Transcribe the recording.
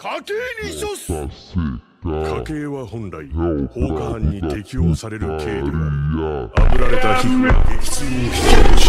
家計に処す。家計は本来放火犯に適用される刑である。炙られた皮膚は激痛に引き起こし。